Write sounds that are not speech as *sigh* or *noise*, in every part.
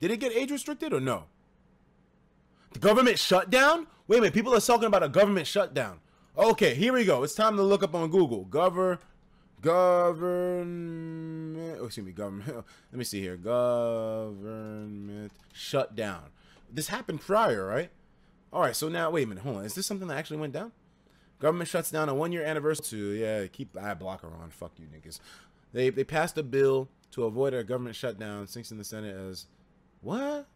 Did it get age restricted or no? The government shutdown? Wait a minute, people are talking about a government shutdown. Okay, here we go. It's time to look up on Google. Gover government oh, excuse me, government. *laughs* Let me see here. Government shutdown. This happened prior, right? All right, so now wait a minute, hold on. Is this something that actually went down? Government shuts down a one year anniversary yeah, keep the ad blocker on. Fuck you niggas. They they passed a bill to avoid a government shutdown, sinks in the Senate as what?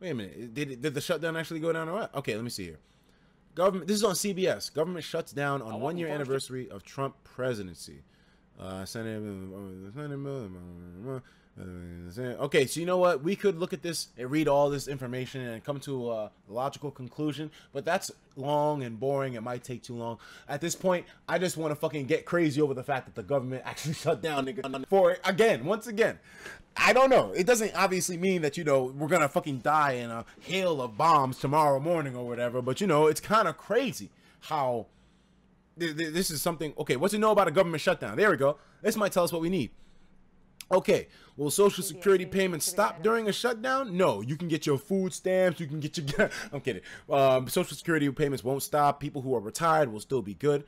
Wait a minute. Did did the shutdown actually go down or what? Okay, let me see here. Government. This is on CBS. Government shuts down on oh, one year anniversary of Trump presidency. Uh, Senate. Uh, uh, uh, Okay, so you know what? We could look at this and read all this information and come to a logical conclusion, but that's long and boring. It might take too long. At this point, I just want to fucking get crazy over the fact that the government *laughs* actually shut down nigga for again, once again. I don't know. It doesn't obviously mean that you know we're gonna fucking die in a hail of bombs tomorrow morning or whatever, but you know it's kind of crazy how this is something. Okay, what to know about a government shutdown? There we go. This might tell us what we need. Okay, will Social Security payments stop during a shutdown? No, you can get your food stamps. You can get your. *laughs* I'm kidding. Um, Social Security payments won't stop. People who are retired will still be good.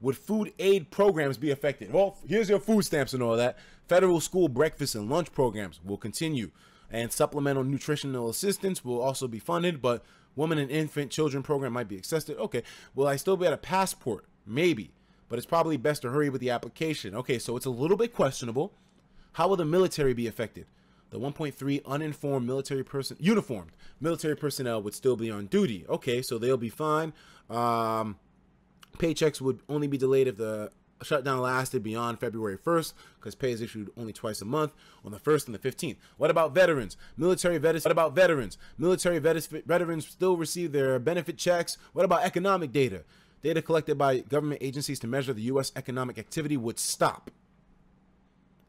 Would food aid programs be affected? Well, here's your food stamps and all that. Federal school breakfast and lunch programs will continue, and supplemental nutritional assistance will also be funded. But woman and infant children program might be accessed. Okay, will I still be at a passport? Maybe, but it's probably best to hurry with the application. Okay, so it's a little bit questionable. How will the military be affected? The 1.3 uninformed military person, uniformed military personnel would still be on duty. Okay, so they'll be fine. Um, paychecks would only be delayed if the shutdown lasted beyond February 1st because pay is issued only twice a month on the 1st and the 15th. What about veterans? Military veterans. What about veterans? Military veterans still receive their benefit checks. What about economic data? Data collected by government agencies to measure the U.S. economic activity would stop.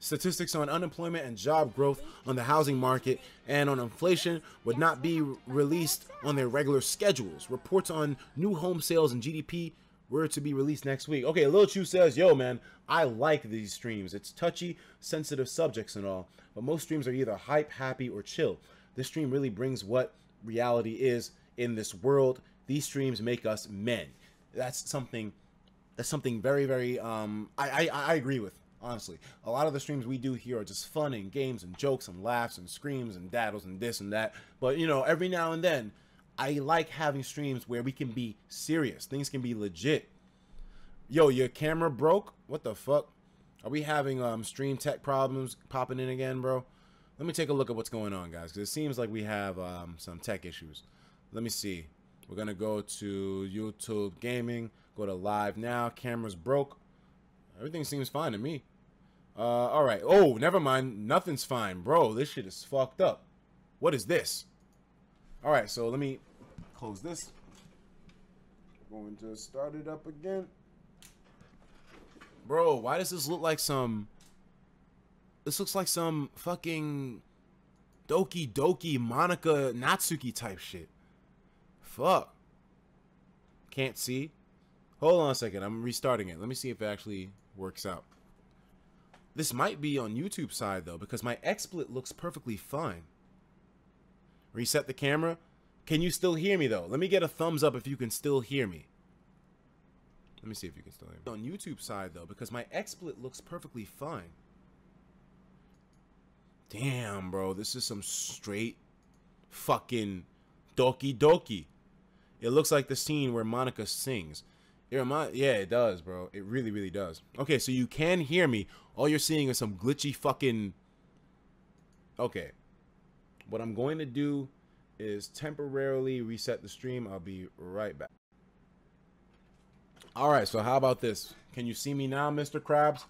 Statistics on unemployment and job growth on the housing market and on inflation would not be released on their regular schedules. Reports on new home sales and GDP were to be released next week. Okay, Lil Chu says, yo, man, I like these streams. It's touchy, sensitive subjects and all, but most streams are either hype, happy, or chill. This stream really brings what reality is in this world. These streams make us men. That's something, that's something very, very, um, I, I, I agree with honestly. A lot of the streams we do here are just fun and games and jokes and laughs and screams and daddles and this and that. But, you know, every now and then, I like having streams where we can be serious. Things can be legit. Yo, your camera broke? What the fuck? Are we having um, stream tech problems popping in again, bro? Let me take a look at what's going on, guys, because it seems like we have um, some tech issues. Let me see. We're going to go to YouTube Gaming, go to Live Now. Camera's broke. Everything seems fine to me. Uh, all right. Oh, never mind. Nothing's fine, bro. This shit is fucked up. What is this? All right, so let me close this. Going to start it up again. Bro, why does this look like some... This looks like some fucking Doki Doki Monika Natsuki type shit. Fuck. Can't see. Hold on a second. I'm restarting it. Let me see if it actually works out. This might be on YouTube side though, because my XSplit looks perfectly fine. Reset the camera. Can you still hear me though? Let me get a thumbs up if you can still hear me. Let me see if you can still hear me. On YouTube side though, because my XSplit looks perfectly fine. Damn, bro. This is some straight fucking Doki Doki. It looks like the scene where Monika sings. It remind, yeah, it does, bro. It really, really does. Okay, so you can hear me. All you're seeing is some glitchy fucking. Okay. What I'm going to do is temporarily reset the stream. I'll be right back. All right, so how about this? Can you see me now, Mr. Krabs?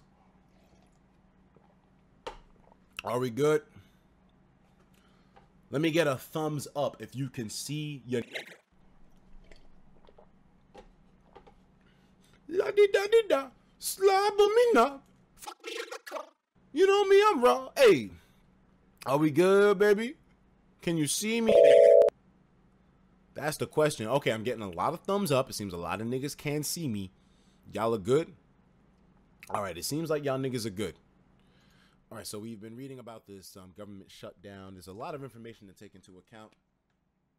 Are we good? Let me get a thumbs up if you can see your La di da di da. Slabomina. Fuck me in the car. You know me, I'm raw. Hey, are we good, baby? Can you see me? That's the question. Okay, I'm getting a lot of thumbs up. It seems a lot of niggas can see me. Y'all are good? All right, it seems like y'all niggas are good. All right, so we've been reading about this um, government shutdown. There's a lot of information to take into account.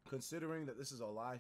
Considering that this is a live